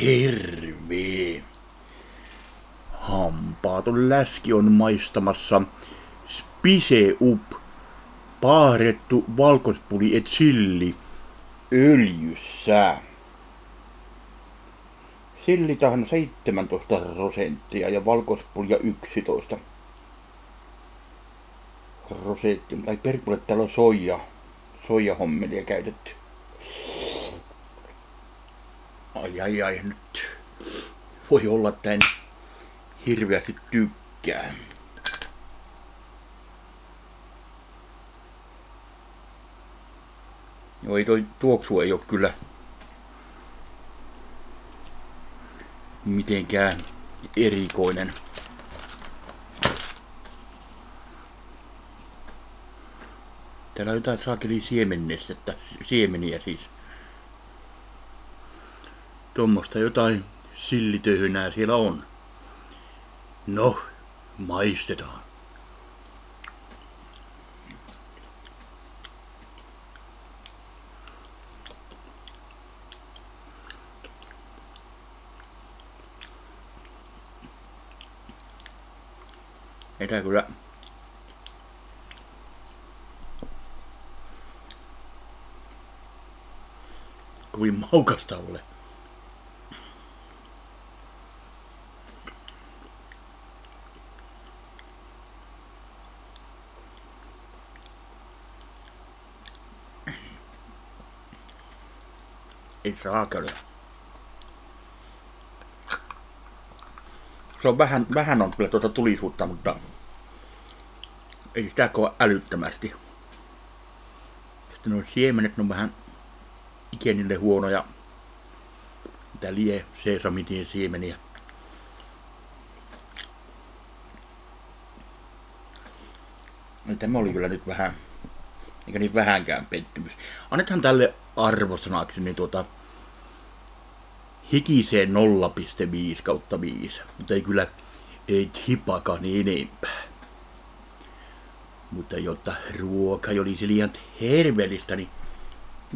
Hirvi. Hampaaton läski on maistamassa spiseup, paarettu valkospuli et silli öljyssä. Sillitahan 17 prosenttia ja valkospulja 11 prosenttia. Tai perkulle täällä on soija, soijahommelia käytetty. Ai ai ai nyt. Voi olla, että en hirveästi tykkää. Joo, ei toi tuoksu ei ole kyllä mitenkään erikoinen. Täällä on jotain saakeli siemennestettä, siemeniä siis. Tuommoista jotain sillitöhönää siellä on. No, maistetaan. Ei kyllä kovin maukasta ole. Saakeli. Se on vähän, vähän on kyllä tuota tulisuutta, mutta ei sitä koe älyttömästi. Sitten nuo siemenet on vähän ikenille huonoja. Mitä lie sesamitien siemeniä. Tämä oli kyllä nyt vähän, eikä niin vähänkään pettymys. Annethan tälle arvosanaksi niin tuota hikiseen 0,5 kautta 5, mutta ei kyllä ei hipakaan enempää. Mutta jotta ruoka olisi liian terveellistä, niin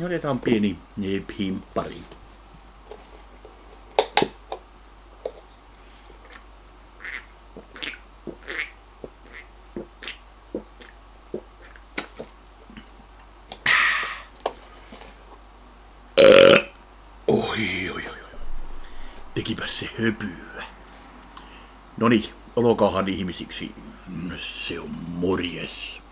otetaan pieni pimppari. Oi, oi, oi, oi. Tekipäs se höpyä. Noni, olokaahan ihmisiksi. Se on morjes.